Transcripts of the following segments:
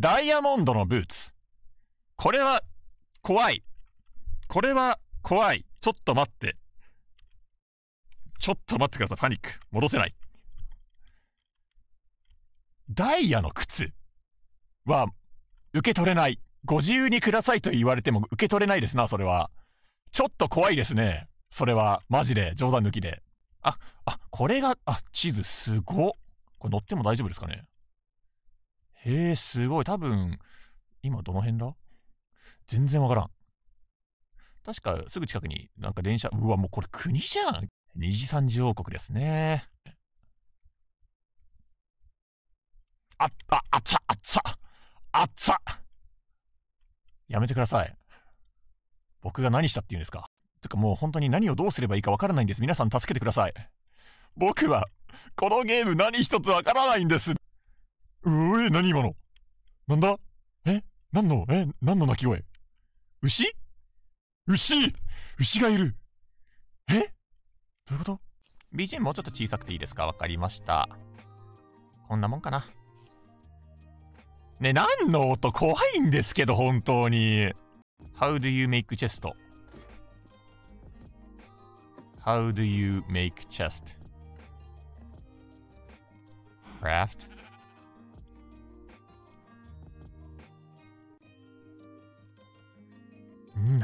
ダイヤモンドのブーツ。これは、怖い。これは、怖い。ちょっと待って。ちょっと待ってください。パニック。戻せない。ダイヤの靴は、受け取れない。ご自由にくださいと言われても受け取れないですな、それは。ちょっと怖いですね。それは、マジで、冗談抜きで。あ、あ、これが、あ、地図すご。これ乗っても大丈夫ですかねへえ、すごい。多分、今どの辺だ？全然わからん。確かすぐ近くになんか電車、うわ、もうこれ国じゃん。二次三次王国ですね。あっ、あ、あっつあっつあっつやめてください。僕が何したって言うんですか？てかもう本当に何をどうすればいいかわからないんです。皆さん助けてください。僕は、このゲーム何一つわからないんです。うえ、何今の？なんだ？え？何の？え？何の鳴き声？牛？牛？牛がいる。え？どういうこと ?BGM もうちょっと小さくていいですか？わかりました。こんなもんかな。ね、何の音？怖いんですけど、本当に。How do you make chest? How do you make chest?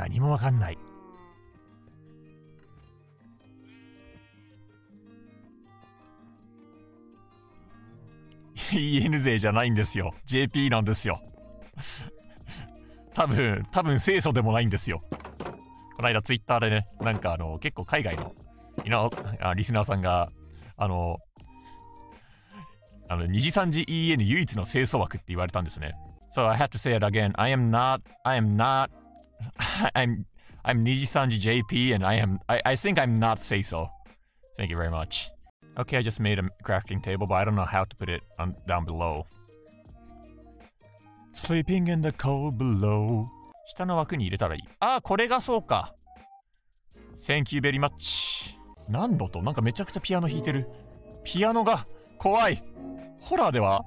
何もわかんない。EN 勢じゃないんですよ。JP なんですよ。多分、多分清楚でもないんですよ。この間ツイッターでね、なんかあの、結構海外の、いなあリスナーさんが、あの、あの、二次三次 EN 唯一の清楚枠って言われたんですね。So I have to say it again. I am not, I am not, I'm, I'm 二次三次 JP and I am, I, I think I'm not say so. Thank you very much. Okay, I just made a crafting table, but I don't know how to put it on, down below. Sleeping in the cold below. 下の枠に入れたらいい。ああ、これがそうか。Thank you very much. 何度となんかめちゃくちゃピアノ弾いてる。ピアノが怖い。ホラーでは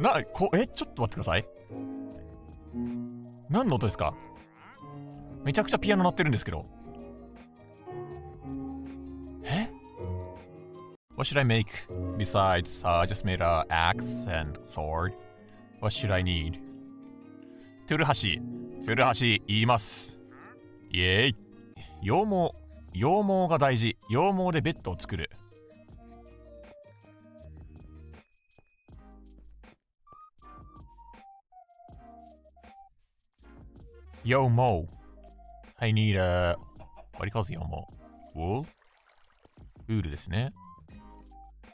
な、こ、え、ちょっと待ってください。何の音ですかめちゃくちゃピアノ鳴ってるんですけど。え What should I make? Besides, uh, I just made a axe and sword. What should I need? トゥルハシ。トゥルハシ、言います。イェーイ。羊毛。羊毛が大事。羊毛でベッドを作る。羊毛。I need a... What do you call 羊毛 ?wool? ウールですね。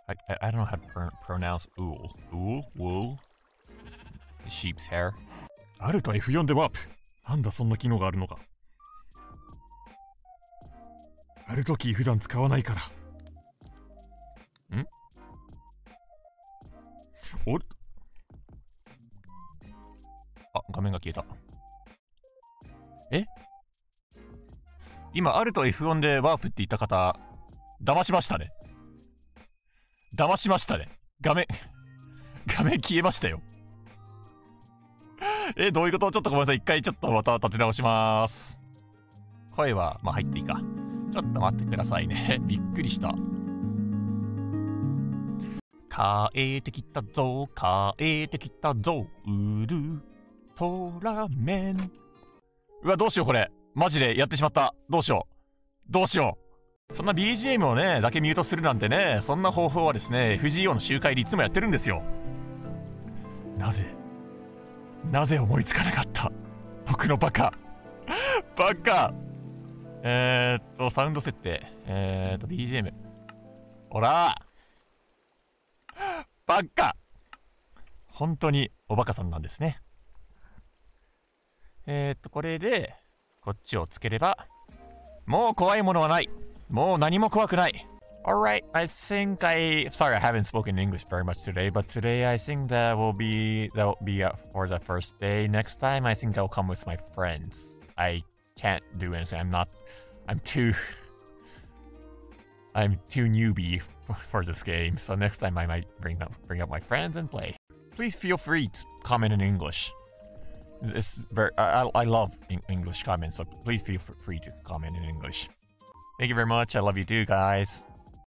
I, I, I don't know how to pr pronounce wool. Wool? Wool? Sheep's hair. あると F4 でワープ。なんだそんな機能があるのか。あるとき普段使わないから。んおるあ、画面が消えた。え？今、あると F4 でワープって言った方、騙しましたね。騙しましたね。画面、画面消えましたよ。え、どういうこと？ちょっとごめんなさい。一回ちょっとまた立て直します。声は、まあ入っていいか。ちょっと待ってくださいね。びっくりした。帰ってきたぞ、帰ってきたぞ、ウルトラメン。うわ、どうしようこれ。マジでやってしまった。どうしよう。どうしよう。そんな BGM をね、だけミュートするなんてね、そんな方法はですね、FGO の集会でいつもやってるんですよ。なぜなぜ思いつかなかった僕のバカバカえー、っと、サウンド設定。えー、っと、BGM。ほらバカ本当におバカさんなんですね。えー、っと、これで、こっちをつければ、もう怖いものはない。もう何も怖くない。Alright, I think I. Sorry, I haven't spoken English very much today, but today I think that will be that will be uh, for the first day. Next time, I think I'll come with my friends. I can't do anything. I'm not. I'm too. I'm too newbie for, for this game, so next time I might bring up, bring up my friends and play. Please feel free to comment in English. It's very, I, I love English comments, so please feel free to comment in English. Thank you very much. I love you too, guys.